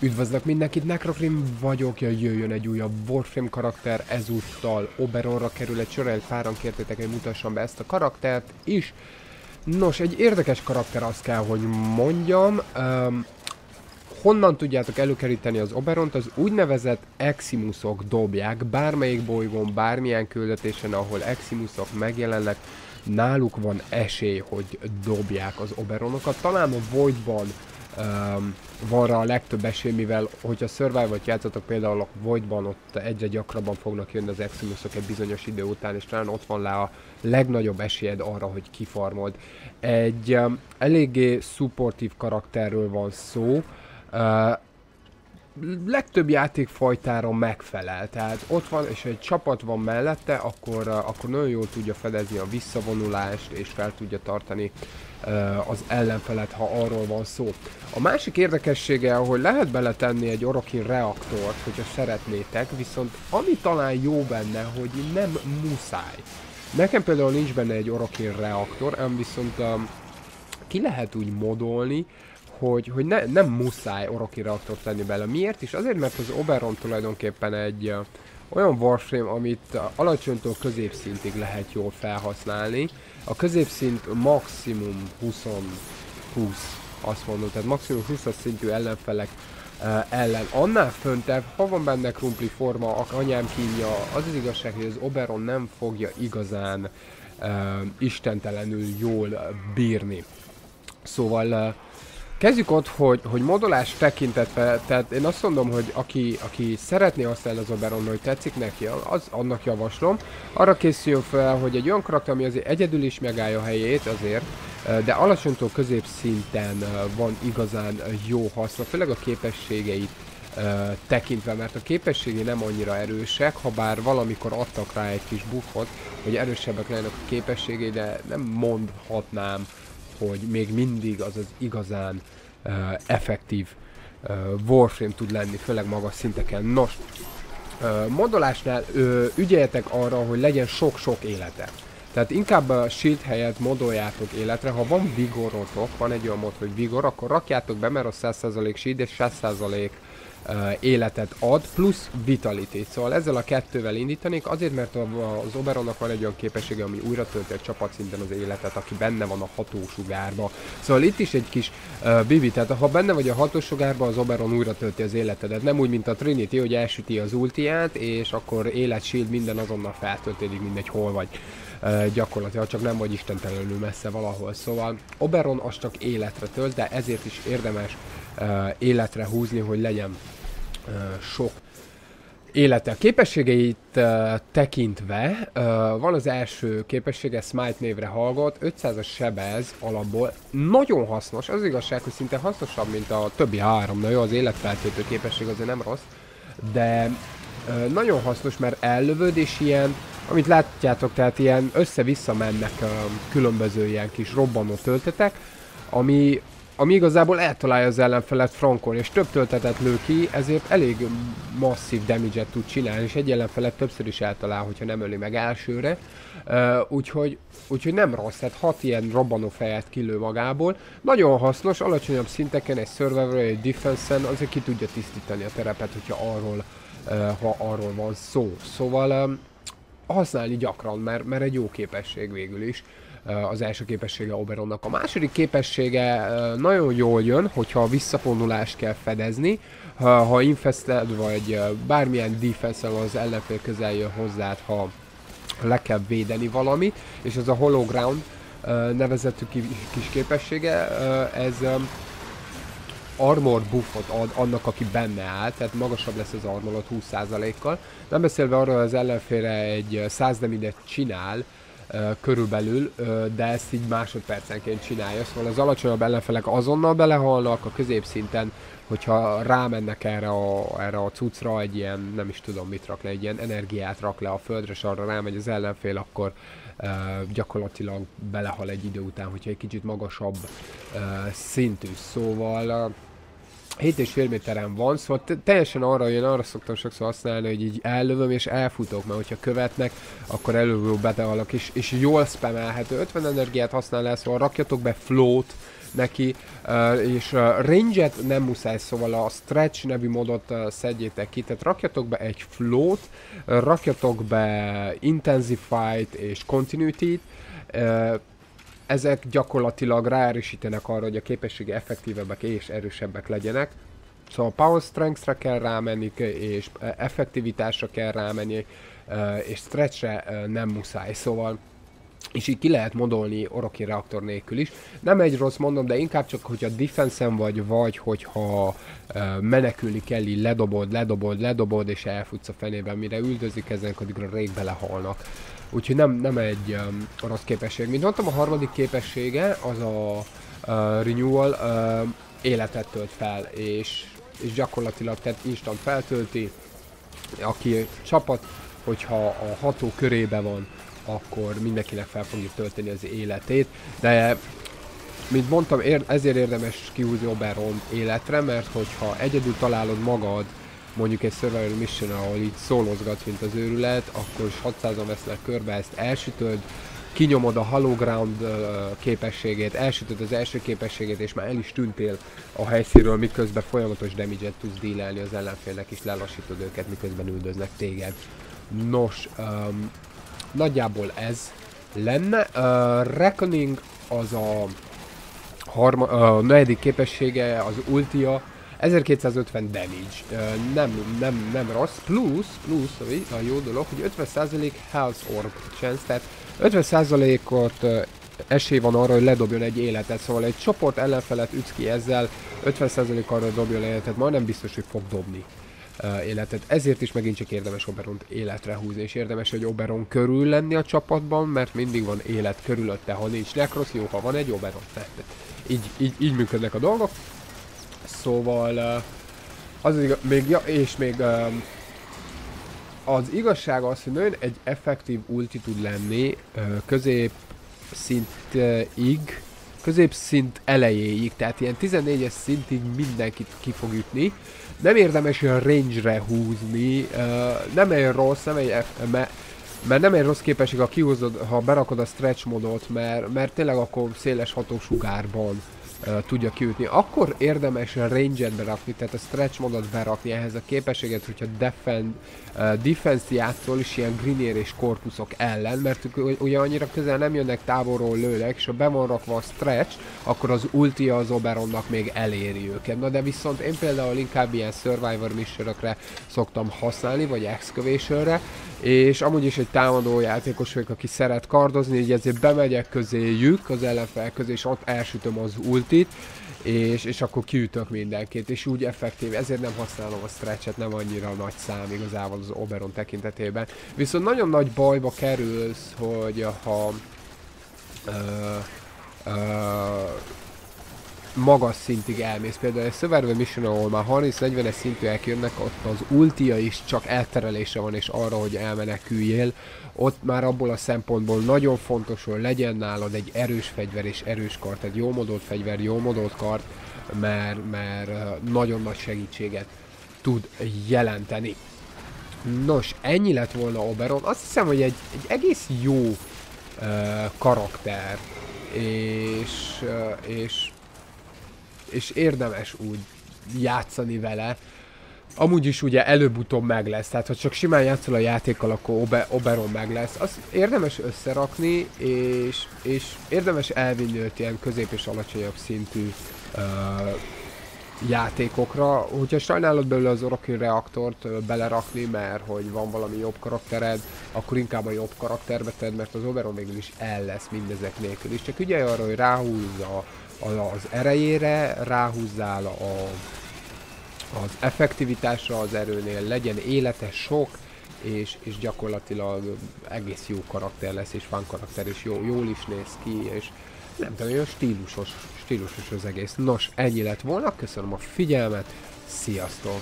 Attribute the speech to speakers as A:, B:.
A: Üdvözlök mindenkit, Necrocrim vagyok, ja, jöjjön egy újabb Warframe karakter, ezúttal Oberonra kerül egy sor, páran kértétek, hogy mutassam be ezt a karaktert is. Nos, egy érdekes karakter azt kell, hogy mondjam. Um, honnan tudjátok előkeríteni az Oberont, az úgynevezett Eximusok dobják, bármelyik bolygón, bármilyen küldetésen, ahol Eximusok megjelennek, náluk van esély, hogy dobják az Oberonokat. Talán a Voidban um, van rá a legtöbb esély, mivel hogyha Survival-t játszatok például a Voidban, ott egyre gyakrabban fognak jönni az Eximusok egy bizonyos idő után, és talán ott van rá a legnagyobb esélyed arra, hogy kifarmold. Egy um, eléggé supportív karakterről van szó, uh, legtöbb játékfajtára megfelel, tehát ott van, és egy csapat van mellette, akkor, akkor nagyon jól tudja fedezni a visszavonulást, és fel tudja tartani az ellenfelet, ha arról van szó. A másik érdekessége, hogy lehet beletenni egy Orokin reaktort, hogyha szeretnétek, viszont ami talán jó benne, hogy nem muszáj. Nekem például nincs benne egy Orokin reaktor, ám viszont um, ki lehet úgy modolni, hogy, hogy ne, nem muszáj Orokin reaktort tenni bele. Miért is? Azért, mert az Oberon tulajdonképpen egy uh, olyan Warframe, amit alacsonytól középszintig lehet jól felhasználni. A középszint maximum 20, 20 azt mondom, tehát maximum 20 szintű ellenfelek uh, ellen. Annál föntebb, ha van benne krumpli forma, a anyám kínja, az az igazság, hogy az Oberon nem fogja igazán uh, istentelenül jól bírni. Szóval uh, Kezdjük ott, hogy, hogy modolás tekintetben, tehát én azt mondom, hogy aki, aki szeretné használni az Oberon, hogy tetszik neki, az annak javaslom. Arra készüljön fel, hogy egy olyan karakter, ami azért egyedül is megállja a helyét azért, de alacsonytól középszinten van igazán jó haszna, főleg a képességeit tekintve, mert a képességei nem annyira erősek, ha bár valamikor adtak rá egy kis buffot, hogy erősebbek lennek a képességei, de nem mondhatnám, hogy még mindig az az igazán uh, effektív uh, Warframe tud lenni, főleg magas szinteken. Nos, uh, modolásnál uh, ügyeljetek arra, hogy legyen sok-sok élete. Tehát inkább a shield helyett modoljátok életre, ha van vigorotok, van egy olyan mod, hogy vigor, akkor rakjátok be, mert a 100% shield és 100% életet ad, plusz vitality. Szóval ezzel a kettővel indítanék, azért mert az Oberonnak van egy olyan képessége, ami újra tölti a csapatszinten az életet, aki benne van a hatósugárba. Szóval itt is egy kis uh, bibi, tehát ha benne vagy a hatósugárba, az Oberon újra tölti az életedet. Nem úgy, mint a Trinity, hogy elsüti az ultiát, és akkor élet, shield, minden azonnal feltöltődik, mindegy hol vagy. Uh, gyakorlatilag csak nem vagy istentelenül messze valahol. Szóval Oberon az csak életre tölt, de ezért is érdemes életre húzni, hogy legyen sok élete. Képességeit uh, tekintve van az első képessége, Smite névre hallgat, 500-as sebez alapból, nagyon hasznos, az igazság, hogy szinte hasznosabb, mint a többi három, na jó, az életfeltöltő képesség azért nem rossz, de nagyon hasznos, mert ellövöd, és ilyen, amit látjátok, tehát ilyen össze-vissza mennek különböző ilyen kis robbanó töltetek, ami ami igazából eltalálja az ellenfelet frankon, és több töltetet lő ki, ezért elég masszív damage tud csinálni, és egy ellenfelet többször is eltalál, hogyha nem öli meg elsőre. Uh, úgyhogy, úgyhogy nem rossz, tehát hat ilyen robbanó fejet kilő magából. Nagyon hasznos, alacsonyabb szinteken egy survivor, egy defense-en azért ki tudja tisztítani a terepet, hogyha arról, uh, ha arról van szó. Szóval um, használni gyakran, mert, mert egy jó képesség végül is az első képessége Oberonnak. A második képessége nagyon jól jön, hogyha a visszavonulást kell fedezni, ha, ha infested vagy bármilyen defense az ellenfél közel jön hozzád, ha le kell védeni valamit, és ez a Hologround nevezetű kis képessége, ez armor buffot ad annak, aki benne áll, tehát magasabb lesz az armorot 20%-kal. Nem beszélve arról, az ellenfélre egy 100 demidet csinál, körülbelül, de ezt így másodpercenként csinálja, szóval az alacsonyabb ellenfelek azonnal belehalnak, a középszinten, hogyha rámennek erre a, erre a cuccra, egy ilyen, nem is tudom mit rak le, egy ilyen energiát rak le a földre, és arra rámegy az ellenfél, akkor gyakorlatilag belehal egy idő után, hogyha egy kicsit magasabb szintű. Szóval 7,5 méteren van, szóval teljesen arra jön, arra szoktam sokszor használni, hogy így ellövöm és elfutok, mert hogyha követnek, akkor előbb betehalak, és, és jól spamelhető. 50 energiát használ el, szóval rakjatok be flót, neki, és range-et nem muszáj, szóval a stretch nevű modot szedjétek ki, tehát rakjatok be egy float, rakjatok be intensified és continuity-t, ezek gyakorlatilag ráerősítenek arra, hogy a képessége effektívebbek és erősebbek legyenek. Szóval power strength-re kell rámenni, és effektivitásra kell rámenni, és stretchre nem muszáj. Szóval és így ki lehet modolni Oroki reaktor nélkül is. Nem egy rossz mondom, de inkább csak, hogyha defense vagy, vagy hogyha uh, menekülni kell, így ledobod, ledobod, ledobod, és elfutsz a fenében, mire üldözik ezen, addigra rég belehalnak. Úgyhogy nem, nem egy um, rossz képesség. Mint mondtam, a harmadik képessége az a uh, renewal uh, életet tölt fel, és, és gyakorlatilag tehát instant feltölti, aki csapat, hogyha a ható körébe van, akkor mindenkinek fel fogja tölteni az életét, de mint mondtam, ér, ezért érdemes kihúzni Oberon életre, mert hogyha egyedül találod magad, mondjuk egy survival mission, ahol így szólozgatsz, mint az őrület, akkor is 600-an vesznek körbe, ezt elsütöd, kinyomod a hollow ground uh, képességét, elsütöd az első képességét, és már el is tűntél a helyszínről, miközben folyamatos damage-et tudsz dílelni az ellenfélnek, és lelassítod őket, miközben üldöznek téged. Nos, um, nagyjából ez lenne. Uh, Reckoning az a, harma, a negyedik képessége, az ultia, 1250 damage. Nem, nem, nem rossz. Plusz, plusz, a jó dolog, hogy 50% health orb chance, tehát 50%-ot uh, esély van arra, hogy ledobjon egy életet, szóval egy csoport ellenfelet ütsz ki ezzel, 50% arra dobjon életet, majdnem biztos, hogy fog dobni életet. Ezért is megint csak érdemes Oberont életre húzni, és érdemes, hogy Oberon körül lenni a csapatban, mert mindig van élet körülötte, ha nincs Necros, jó, ha van egy Oberon. Így, így, így működnek a dolgok. Szóval az, az igaz, még, ja, és még az igazság az, hogy nagyon egy effektív ulti tud lenni közép szintig, középszint elejéig, tehát ilyen 14-es szintig mindenkit ki fog ütni. Nem érdemes olyan range-re húzni, nem egy rossz, nem egy, mert, mert nem egy rossz képesség, ha kihúzod, ha berakod a stretch modot, mert, mert tényleg akkor széles hatósugárban tudja kiütni. Akkor érdemes range-et berakni, tehát a stretch modot berakni ehhez a képességet, hogyha defend, uh, defense játszol is ilyen grinier és korpuszok ellen, mert ugye annyira közel nem jönnek távolról lőnek, és ha be van rakva a stretch, akkor az ulti az Oberonnak még eléri őket. Na de viszont én például inkább ilyen Survivor missionokra szoktam használni, vagy Excavationre, és amúgy is egy támadó játékos vagyok, aki szeret kardozni, így ezért bemegyek közéjük, az ellenfel közé, és ott elsütöm az ultit, és, és akkor kiütök mindenkit, és úgy effektív, ezért nem használom a stretchet, nem annyira nagy szám igazából az Oberon tekintetében. Viszont nagyon nagy bajba kerülsz, hogy ha uh, uh, magas szintig elmész. Például egy Survivor Mission, ahol már 30-40-es szintűek jönnek, ott az ultia is csak elterelése van, és arra, hogy elmeneküljél. Ott már abból a szempontból nagyon fontos, hogy legyen nálad egy erős fegyver és erős kart, egy jó modolt fegyver, jó modolt kart, mert, mert nagyon nagy segítséget tud jelenteni. Nos, ennyi lett volna Oberon. Azt hiszem, hogy egy, egy egész jó uh, karakter, és, uh, és és érdemes úgy játszani vele. Amúgy is ugye előbb-utóbb meg lesz, tehát ha csak simán játszol a játékkal, akkor Obe Oberon meg lesz. Az érdemes összerakni, és, és érdemes elvinni őt ilyen közép és alacsonyabb szintű uh, játékokra. Hogyha sajnálod belőle az Oracle reaktort belerakni, mert hogy van valami jobb karaktered, akkor inkább a jobb karakterbe tedd, mert az Oberon végül is el lesz mindezek nélkül is. Csak ügyelj arra, hogy ráhúzza az erejére, ráhúzzál a, az effektivitásra az erőnél, legyen élete sok, és, és gyakorlatilag egész jó karakter lesz, és van karakter, és jó, jól is néz ki, és nem tudom, olyan stílusos, stílusos az egész. Nos, ennyi lett volna, köszönöm a figyelmet, sziasztok!